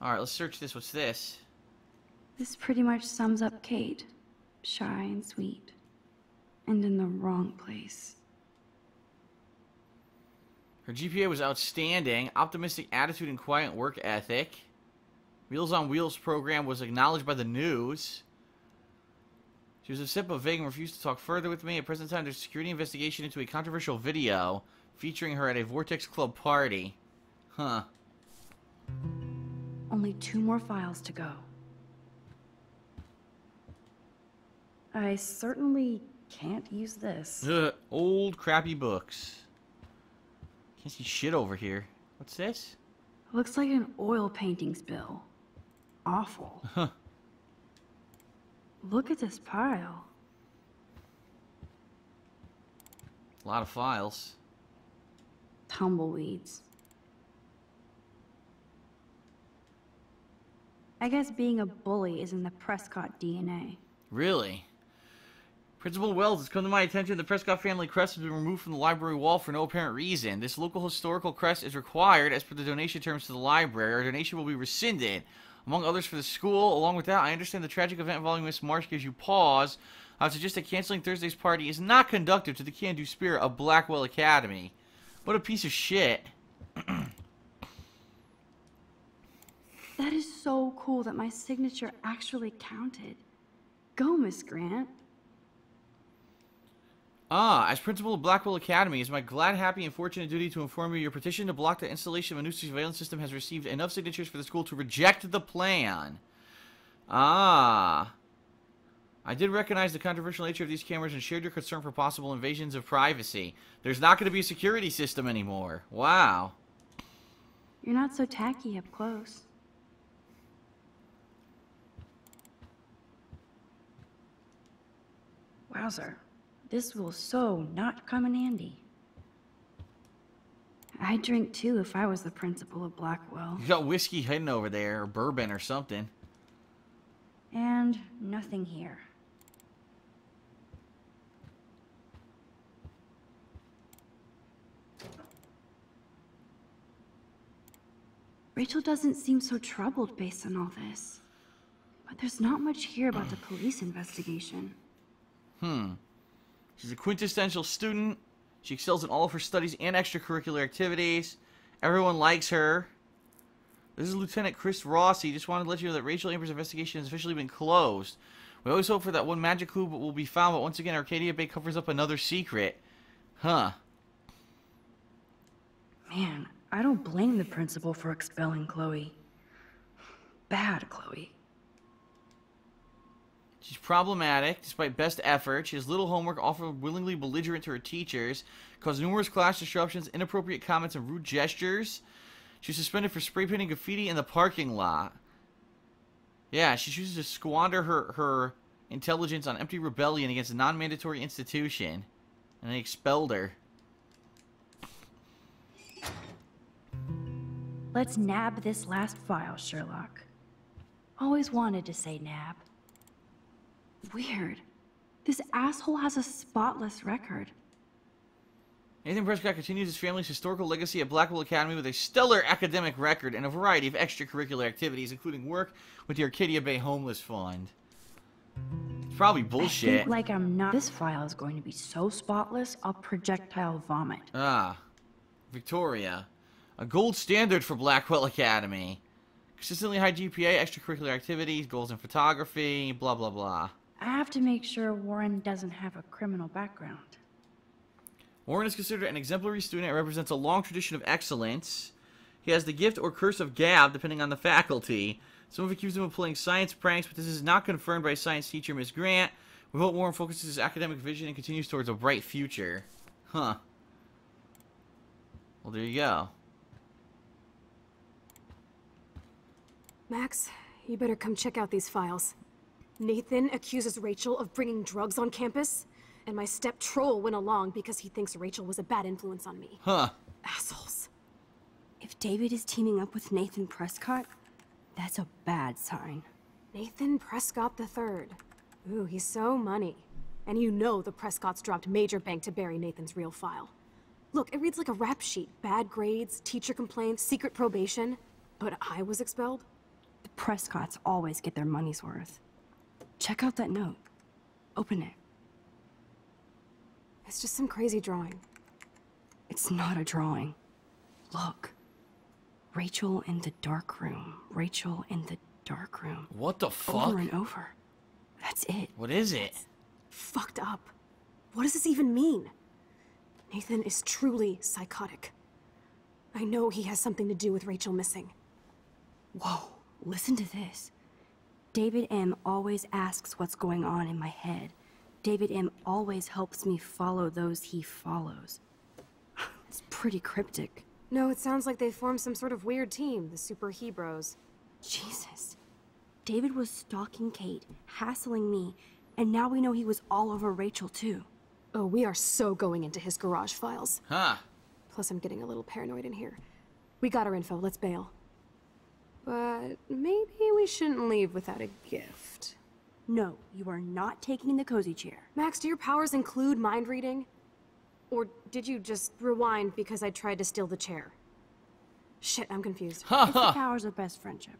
Alright, let's search this. What's this? This pretty much sums up Kate. Shy and sweet. And in the wrong place. Her GPA was outstanding. Optimistic attitude and quiet work ethic. Wheels on Wheels program was acknowledged by the news. She was a sip of vague and refused to talk further with me. At present time, there's a security investigation into a controversial video featuring her at a Vortex Club party. Huh. Only two more files to go. I certainly can't use this. Ugh, old crappy books. Can't see shit over here. What's this? Looks like an oil painting spill. Awful. Huh. Look at this pile. A lot of files. Tumbleweeds. I guess being a bully is in the Prescott DNA. Really? Principal Wells, it's come to my attention the Prescott family crest has been removed from the library wall for no apparent reason. This local historical crest is required as per the donation terms to the library. Our donation will be rescinded, among others for the school. Along with that, I understand the tragic event involving Miss Marsh gives you pause. I would suggest that canceling Thursday's party is not conductive to the can-do spirit of Blackwell Academy. What a piece of shit. That is so cool that my signature actually counted. Go, Miss Grant. Ah, as principal of Blackwell Academy, it is my glad, happy, and fortunate duty to inform you your petition to block the installation of a new surveillance system has received enough signatures for the school to reject the plan. Ah. I did recognize the controversial nature of these cameras and shared your concern for possible invasions of privacy. There's not going to be a security system anymore. Wow. You're not so tacky up close. Wowzer. This will so not come in handy. I'd drink too if I was the principal of Blackwell. You got whiskey hidden over there, or bourbon or something. And nothing here. Rachel doesn't seem so troubled based on all this. But there's not much here about the police investigation. Hmm. She's a quintessential student. She excels in all of her studies and extracurricular activities. Everyone likes her. This is Lieutenant Chris Rossi. Just wanted to let you know that Rachel Amber's investigation has officially been closed. We always hope for that one magic clue but will be found, but once again, Arcadia Bay covers up another secret. Huh. Man, I don't blame the principal for expelling Chloe. Bad Chloe. She's problematic, despite best effort. She has little homework, often willingly belligerent to her teachers, caused numerous class disruptions, inappropriate comments, and rude gestures. She was suspended for spray painting graffiti in the parking lot. Yeah, she chooses to squander her, her intelligence on empty rebellion against a non-mandatory institution. And they expelled her. Let's nab this last file, Sherlock. Always wanted to say nab. Weird. This asshole has a spotless record. Nathan Prescott continues his family's historical legacy at Blackwell Academy with a stellar academic record and a variety of extracurricular activities, including work with the Arcadia Bay Homeless Fund. It's probably I bullshit. think like I'm not. This file is going to be so spotless, I'll projectile vomit. Ah, Victoria. A gold standard for Blackwell Academy. Consistently high GPA, extracurricular activities, goals in photography, blah blah blah. I have to make sure Warren doesn't have a criminal background. Warren is considered an exemplary student and represents a long tradition of excellence. He has the gift or curse of gab, depending on the faculty. Some have accused him of playing science pranks, but this is not confirmed by science teacher Miss Grant. We hope Warren focuses his academic vision and continues towards a bright future. Huh. Well, there you go. Max, you better come check out these files. Nathan accuses Rachel of bringing drugs on campus, and my step troll went along because he thinks Rachel was a bad influence on me. Huh. Assholes. If David is teaming up with Nathan Prescott, that's a bad sign. Nathan Prescott III. Ooh, he's so money. And you know the Prescotts dropped major bank to bury Nathan's real file. Look, it reads like a rap sheet. Bad grades, teacher complaints, secret probation. But I was expelled? The Prescotts always get their money's worth. Check out that note. Open it. It's just some crazy drawing. It's not a drawing. Look. Rachel in the dark room. Rachel in the dark room. What the fuck? Over and over. That's it. What is it? Fucked up. What does this even mean? Nathan is truly psychotic. I know he has something to do with Rachel missing. Whoa, listen to this. David M. always asks what's going on in my head. David M. always helps me follow those he follows. It's pretty cryptic. No, it sounds like they formed some sort of weird team, the Super Hebrews. Jesus. David was stalking Kate, hassling me, and now we know he was all over Rachel too. Oh, we are so going into his garage files. Huh. Plus, I'm getting a little paranoid in here. We got our info, let's bail. But maybe we shouldn't leave without a gift. No, you are not taking the cozy chair. Max, do your powers include mind reading? Or did you just rewind because I tried to steal the chair? Shit, I'm confused. It's the powers of best friendship.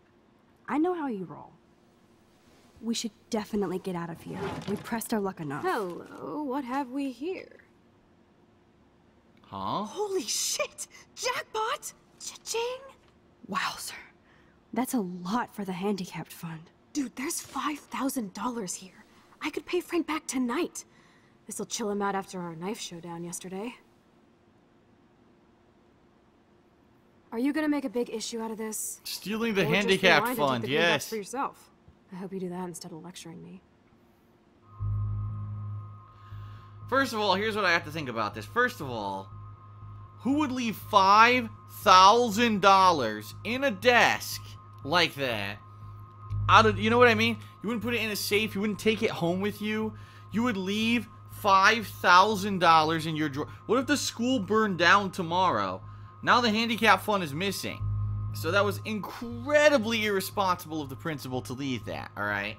I know how you roll. We should definitely get out of here. We pressed our luck enough. Hello, what have we here? Huh? Holy shit! Jackpot! Cha-ching! Wow, sir. That's a lot for the handicapped fund. Dude, there's $5,000 here. I could pay Frank back tonight. This'll chill him out after our knife showdown yesterday. Are you gonna make a big issue out of this? Stealing the Or handicapped rewind and take fund, the yes. For yourself. I hope you do that instead of lecturing me. First of all, here's what I have to think about this. First of all, who would leave five thousand dollars in a desk like that? Out of you know what I mean? You wouldn't put it in a safe. You wouldn't take it home with you. You would leave five thousand dollars in your drawer. What if the school burned down tomorrow? Now the handicap fund is missing. So that was incredibly irresponsible of the principal to leave that. All right.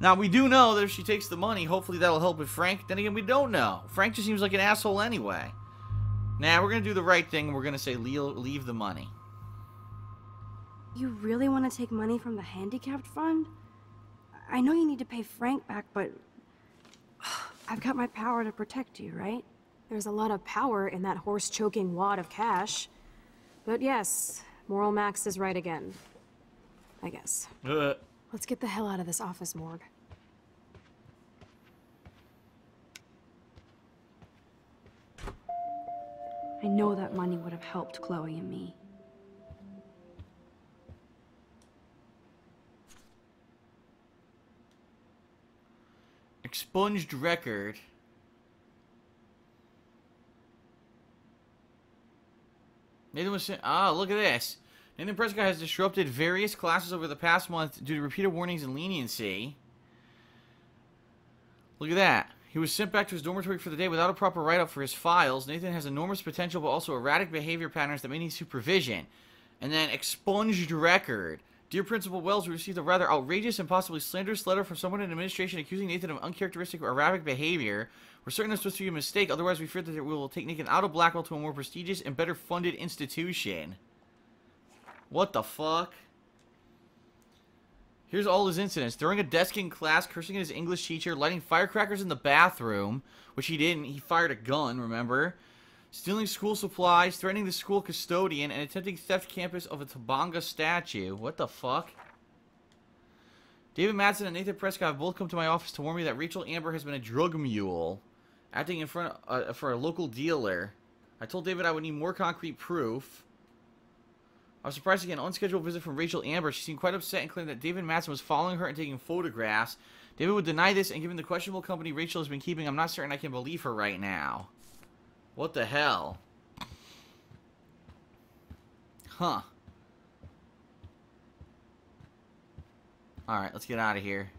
Now, we do know that if she takes the money, hopefully that'll help with Frank. Then again, we don't know. Frank just seems like an asshole anyway. Now, we're going to do the right thing. We're going to say leave the money. You really want to take money from the handicapped fund? I know you need to pay Frank back, but I've got my power to protect you, right? There's a lot of power in that horse-choking wad of cash. But yes, Moral Max is right again. I guess. Uh, Let's get the hell out of this office morgue. I know that money would have helped Chloe and me. Expunged record. Nathan was saying, ah, look at this. Nathan Prescott has disrupted various classes over the past month due to repeated warnings and leniency. Look at that. He was sent back to his dormitory for the day without a proper write-up for his files. Nathan has enormous potential, but also erratic behavior patterns that may need supervision. And then expunged record. Dear Principal Wells, we received a rather outrageous and possibly slanderous letter from someone in administration accusing Nathan of uncharacteristic or erratic behavior. We're certain this was to be a mistake, otherwise we fear that we will take Nathan out of Blackwell to a more prestigious and better funded institution. What the fuck? Here's all his incidents. During a desk in class, cursing at his English teacher, lighting firecrackers in the bathroom, which he didn't. He fired a gun, remember? Stealing school supplies, threatening the school custodian, and attempting theft campus of a Tobanga statue. What the fuck? David Madsen and Nathan Prescott have both come to my office to warn me that Rachel Amber has been a drug mule, acting in front uh, for a local dealer. I told David I would need more concrete proof. I was surprised to get an unscheduled visit from Rachel Amber. She seemed quite upset and claimed that David Madsen was following her and taking photographs. David would deny this, and given the questionable company Rachel has been keeping, I'm not certain I can believe her right now. What the hell? Huh. Alright, let's get out of here.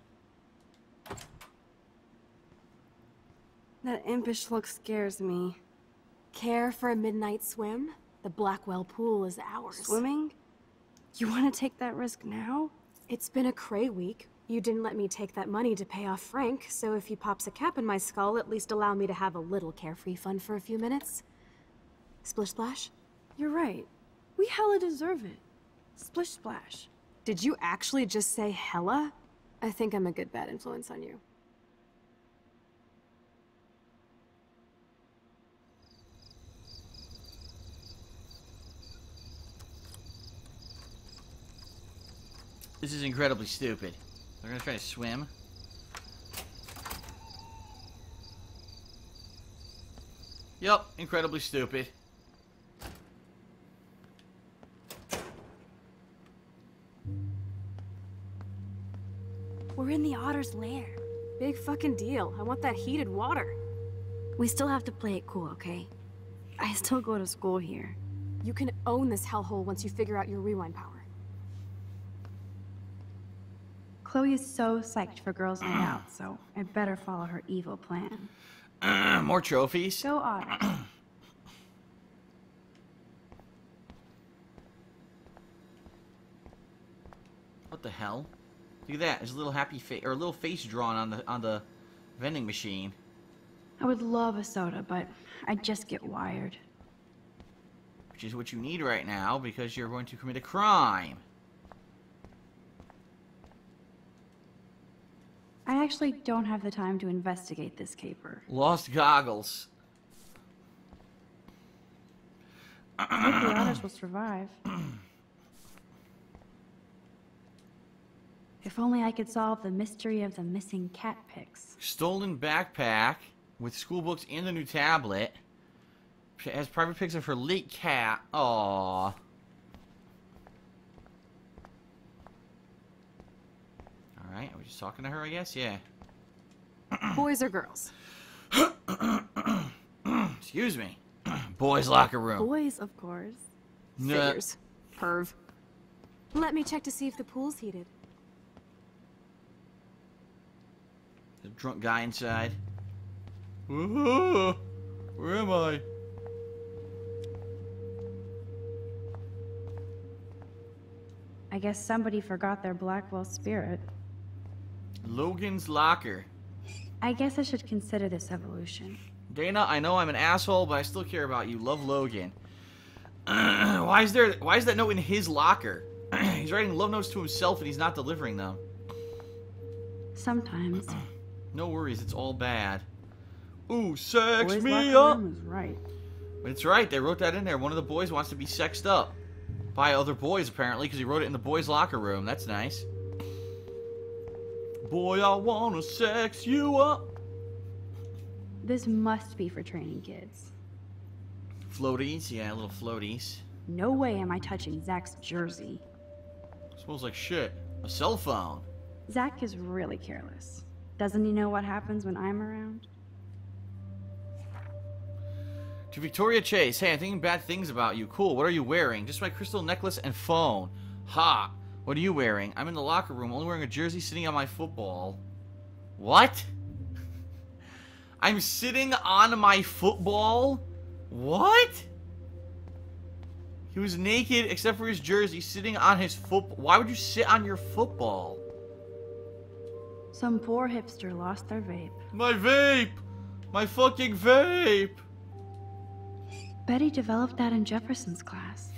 That impish look scares me. Care for a midnight swim? The Blackwell pool is ours. Swimming? You want to take that risk now? It's been a cray week. You didn't let me take that money to pay off Frank, so if he pops a cap in my skull, at least allow me to have a little carefree fun for a few minutes. Splish splash? You're right. We hella deserve it. Splish splash. Did you actually just say hella? I think I'm a good bad influence on you. This is incredibly stupid. They're gonna try to swim. Yup, incredibly stupid. We're in the otter's lair. Big fucking deal. I want that heated water. We still have to play it cool, okay? I still go to school here. You can own this hellhole once you figure out your rewind power. Chloe is so psyched for girls' night out, so I better follow her evil plan. More trophies. Go Otter. What the hell? Look at that. There's a little happy face or a little face drawn on the on the vending machine. I would love a soda, but I'd just get wired. Which is what you need right now because you're going to commit a crime. Actually don't have the time to investigate this caper. Lost goggles. I hope the otters will survive. If only I could solve the mystery of the missing cat pics. Stolen backpack with school books and the new tablet. She has private pics of her late cat. Aww. Alright, are we just talking to her, I guess? Yeah. Boys or girls? Excuse me. Boys' locker room. Boys, of course. Nah. Figures. Perv. Let me check to see if the pool's heated. The drunk guy inside. Where am I? I guess somebody forgot their Blackwell spirit. Logan's locker. I guess I should consider this evolution. Dana, I know I'm an asshole, but I still care about you. Love Logan. why is there? Why is that note in his locker? he's writing love notes to himself and he's not delivering them. Sometimes. No worries, it's all bad. Ooh, sex Boys' me up. is right. It's right. They wrote that in there. One of the boys wants to be sexed up by other boys, apparently, because he wrote it in the boys' locker room. That's nice. Boy, I wanna sex you up. This must be for training kids. Floaties, yeah, little floaties. No way am I touching Zach's jersey. Smells like shit. A cell phone. Zach is really careless. Doesn't he know what happens when I'm around? To Victoria Chase, hey, I'm thinking bad things about you. Cool, what are you wearing? Just my crystal necklace and phone. Ha! What are you wearing? I'm in the locker room, only wearing a jersey sitting on my football. What? I'm sitting on my football? What? He was naked except for his jersey, sitting on his foot. Why would you sit on your football? Some poor hipster lost their vape. My vape! My fucking vape! Betty developed that in Jefferson's class.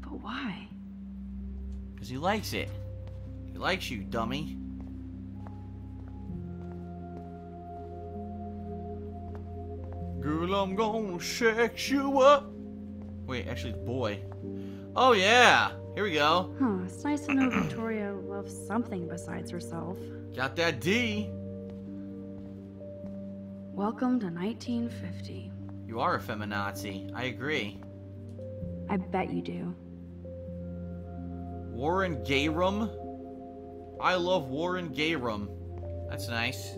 But why? Because he likes it. He likes you, dummy. Girl, I'm gonna sex you up. Wait, actually, boy. Oh, yeah. Here we go. Huh, it's nice to know Victoria loves something besides herself. Got that D. Welcome to 1950. You are a feminazi. I agree. I bet you do. Warren Gayrum. I love Warren Gayrum. That's nice.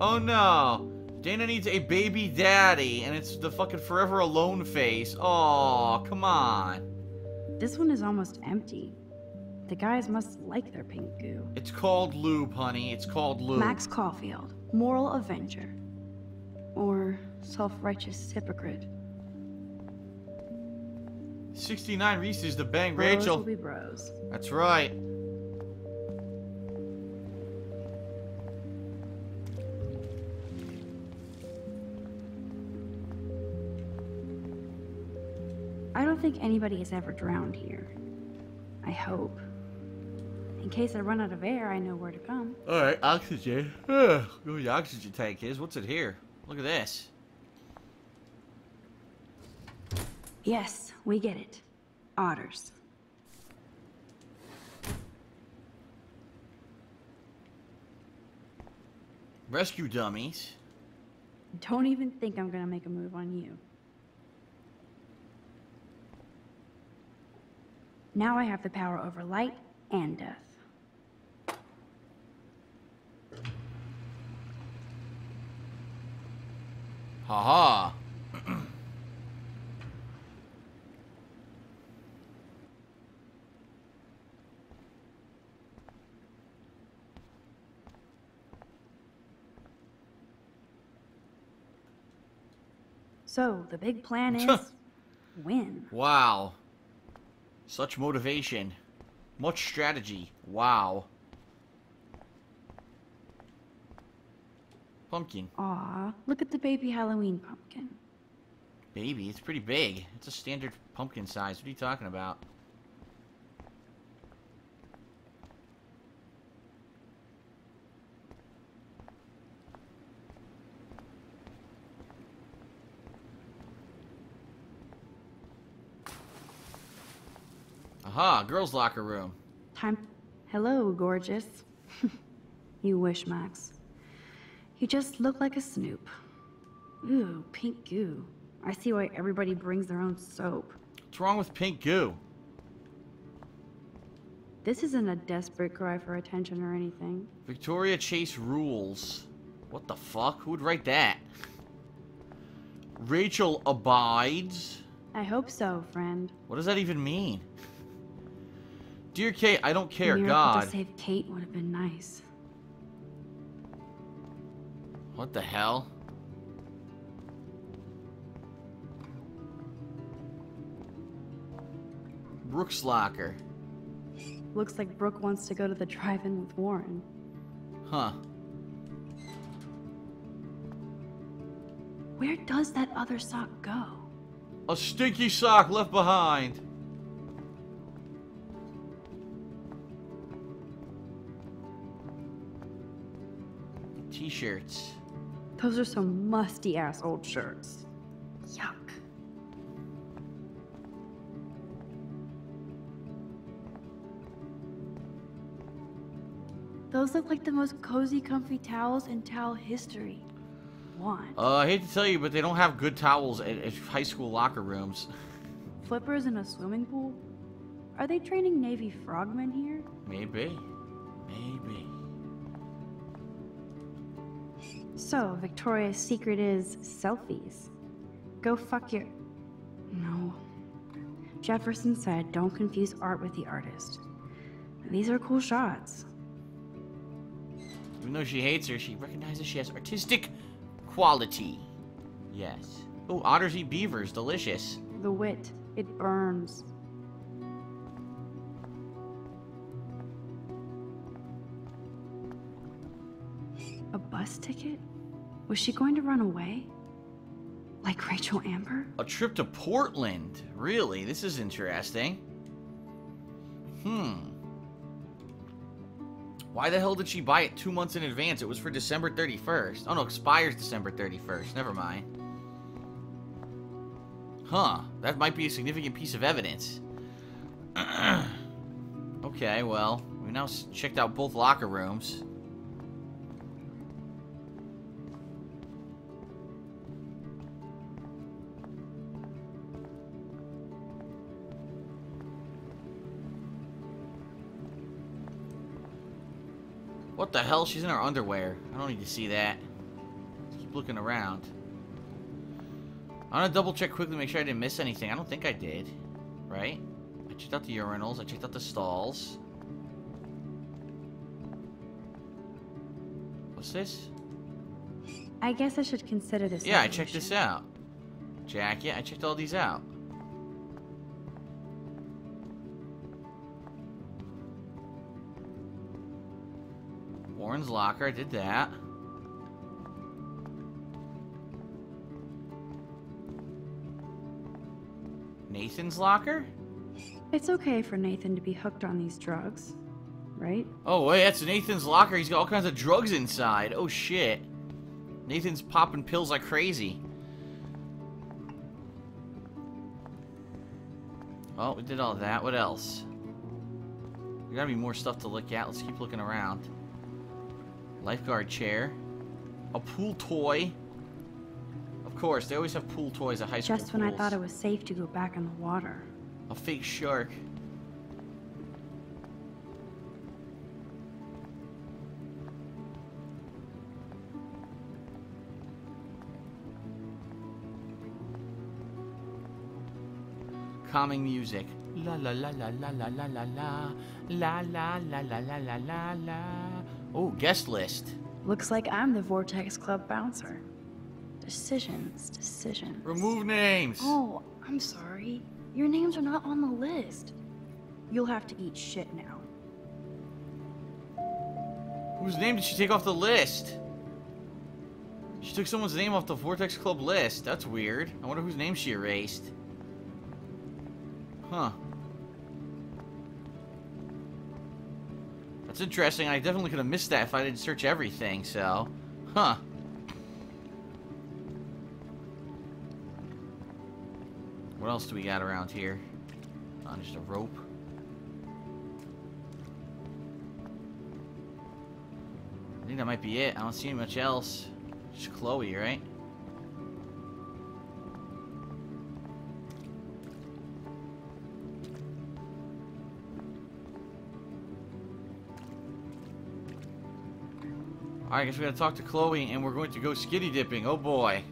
Oh no! Dana needs a baby daddy, and it's the fucking forever alone face. Oh, come on. This one is almost empty. The guys must like their pink goo. It's called lube, honey. It's called lube. Max Caulfield, moral avenger. Or self-righteous hypocrite. 69 Reese's to bang Bros Rachel. will be bros. That's right. I don't think anybody has ever drowned here. I hope. In case I run out of air, I know where to come. Alright, oxygen. Ugh, where the oxygen tank is. What's it here? Look at this. Yes, we get it. Otters. Rescue dummies. Don't even think I'm gonna make a move on you. Now I have the power over light and death. Haha. So, the big plan is win. wow. Such motivation. Much strategy. Wow. Pumpkin. Aw, look at the baby Halloween pumpkin. Baby, it's pretty big. It's a standard pumpkin size. What are you talking about? Aha, girls' locker room. Time. Hello, gorgeous. you wish, Max. You just look like a snoop. Ooh, pink goo. I see why everybody brings their own soap. What's wrong with pink goo? This isn't a desperate cry for attention or anything. Victoria Chase rules. What the fuck? Who would write that? Rachel abides? I hope so, friend. What does that even mean? Dear Kate, I don't care. God. to save Kate would have been nice. What the hell? Brooke's locker. Looks like Brooke wants to go to the drive-in with Warren. Huh. Where does that other sock go? A stinky sock left behind. T-shirts. Those are some musty-ass old shirts. Yuck. Those look like the most cozy, comfy towels in towel history. Want. Uh, I hate to tell you, but they don't have good towels at, at high school locker rooms. Flippers in a swimming pool? Are they training Navy frogmen here? Maybe. Maybe. So, Victoria's secret is selfies. Go fuck your. No. Jefferson said, don't confuse art with the artist. These are cool shots. Even though she hates her, she recognizes she has artistic quality. Yes. Oh, otters eat beavers. Delicious. The wit, it burns. A bus ticket? Was she going to run away? Like Rachel Amber? A trip to Portland. Really? This is interesting. Hmm. Why the hell did she buy it two months in advance? It was for December 31st. Oh no, expires December 31st. Never mind. Huh. That might be a significant piece of evidence. okay, well, we now checked out both locker rooms. What the hell? She's in her underwear. I don't need to see that. Keep looking around. I want to double check quickly, make sure I didn't miss anything. I don't think I did. Right? I checked out the urinals. I checked out the stalls. What's this? I guess I should consider this. Yeah, I checked this out. Jacket. I checked all these out. Warren's locker. I did that. Nathan's locker? It's okay for Nathan to be hooked on these drugs, right? Oh, wait, that's Nathan's locker. He's got all kinds of drugs inside. Oh, shit. Nathan's popping pills like crazy. Oh, we did all that. What else? There gotta be more stuff to look at. Let's keep looking around. Lifeguard chair. A pool toy. Of course, they always have pool toys at high school Just when I thought it was safe to go back in the water. A fake shark. Calming music. La la la la la la la la la la la la la la la la la. Oh, guest list. Looks like I'm the Vortex Club bouncer. Decisions, decisions. Remove names. Oh, I'm sorry. Your names are not on the list. You'll have to eat shit now. Whose name did she take off the list? She took someone's name off the Vortex Club list. That's weird. I wonder whose name she erased. Huh. That's interesting. I definitely could have missed that if I didn't search everything, so... Huh. What else do we got around here? Oh, just a rope. I think that might be it. I don't see much else. Just Chloe, right? Alright, I guess we gotta talk to Chloe and we're going to go skitty dipping. Oh boy.